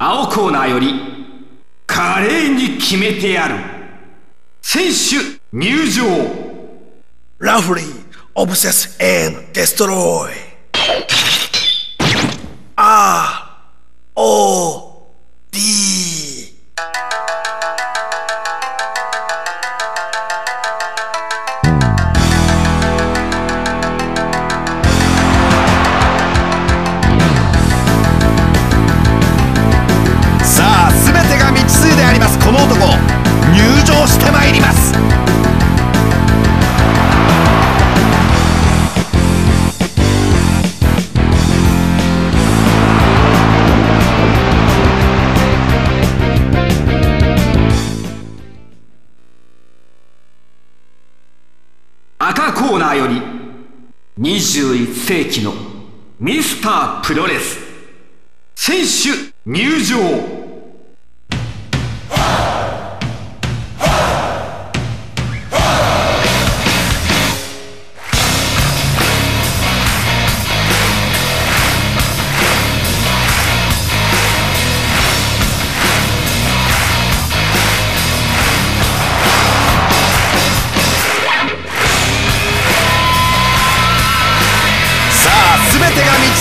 青コーナーより華麗に決めてやる選手入場ラフリー、オブセス、エン、デストロイ。ーナーより21世紀のミスタープロレス選手入場。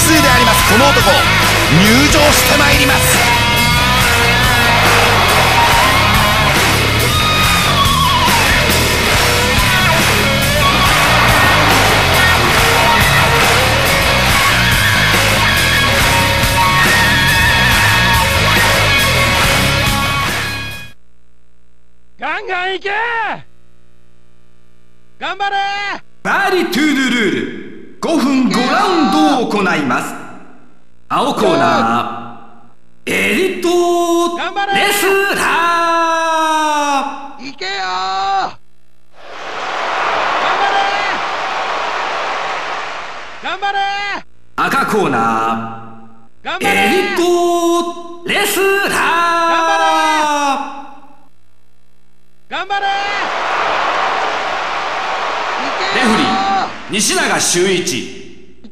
てが未知数であります。この男入場してまいります。ガンガン行け！頑張れ！バーリトゥードゥルール。5分5ラウンドを行います。青コーナーエリット頑張れレスラー行けよ。頑張れ。赤コーナ頑張れ。ーエリットレスラー頑張れ。レフリー西永修一。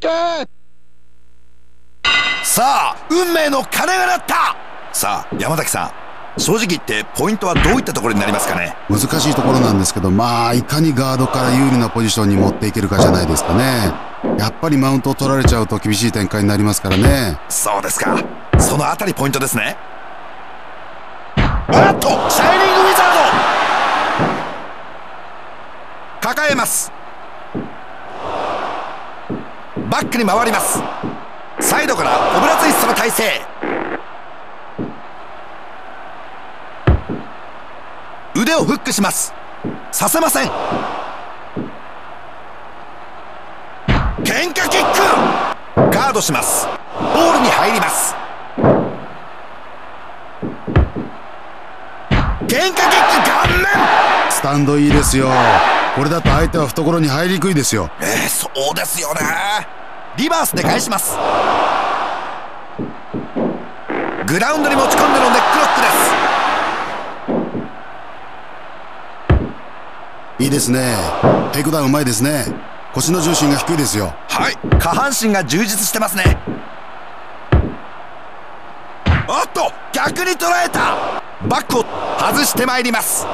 さあ運命の鐘が鳴った。さあ山崎さん。正直言ってポイントはどういったところになりますかね？難しいところなんですけど、まあ、いかにガードから有利なポジションに持っていけるかじゃないですかね。やっぱりマウントを取られちゃうと厳しい展開になりますからね。そうですか。そのあたりポイントですね。あっとシャイニングウィザード。抱えますバックに回ります。サイドからオブラツイストの体勢。腕をフックします。させません。喧嘩キック！ガードします。ボールに入ります。喧嘩キック顔面！スタンドいいですよ。これだと相手は懐に入りにくいですよ。えー、そうですよねリバースで返します。グラウンドに持ち込んでのネックロックです。いいですね。テイクダウンうまいですね。腰の重心が低いですよ。はい。下半身が充実してますね。おっと逆に捉えた。バックを外してまいります。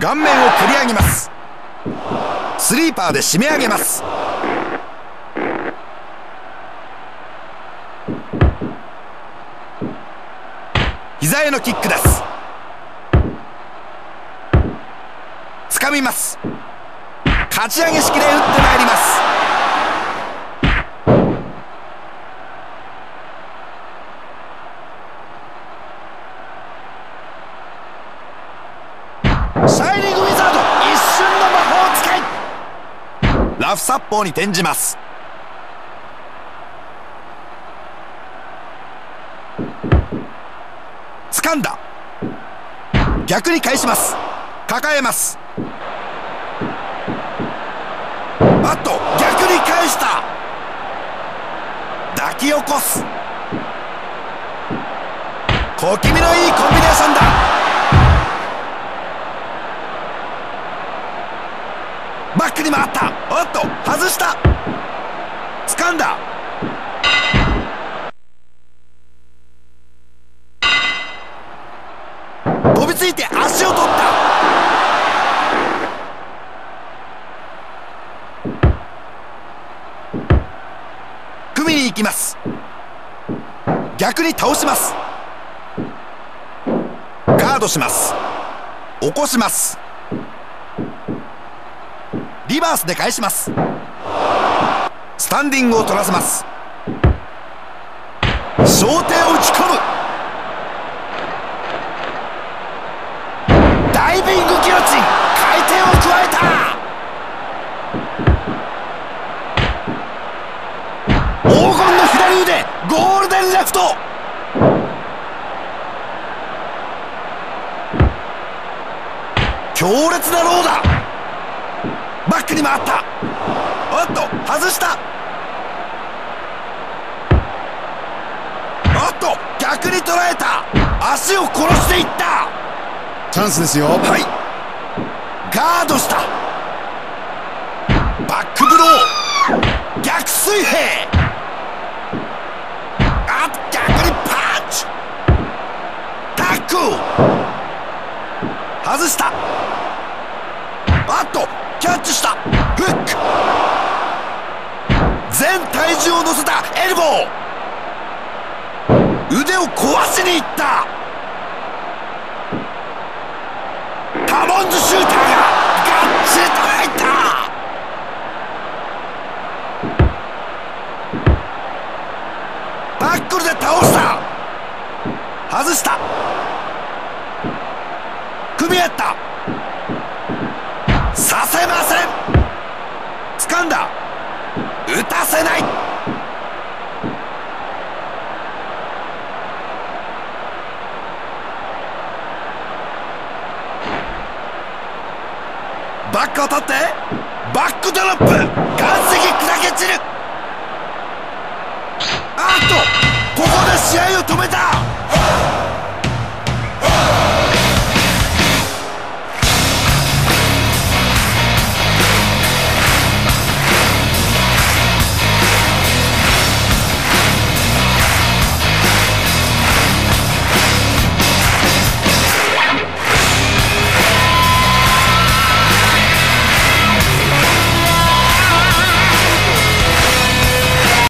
顔面を蹴り上げます。スリーパーで締め上げます膝へのキックです。掴みます。勝ち上げ式で打ってまいります。シャイニングウィザード一瞬の魔法使い。ラフ殺法に転じます。掴んだ。逆に返します。抱えます。あっと逆に返した。抱き起こす。小気味のいいコンビネーションだ。バックに回った。おっと外した。掴んだ。飛びついて足を取った。組みに行きます。逆に倒します。ガードします。起こします。リバースで返します。スタンディングを取らせます。焦点を打ち込む。ダイビングギロチ回転を加えた。黄金の左腕ゴールデンレフト。強烈なローだ。バックに回った。おっと外した。おっと逆に捉えた。足を殺していった。チャンスですよ。はい。ガードした。バックブロー。逆水平。あ逆にパンチ。タック外した。あっとキャッチした。フック。全体重を乗せた。エルボー。腕を壊しにいった。タモンズシューターががっちりと入った。タックルで倒した。外した。組み合った。させません。掴んだ。打たせない。バックを取ってバックドロップ岩石砕け散る。あっとここで試合を止めた。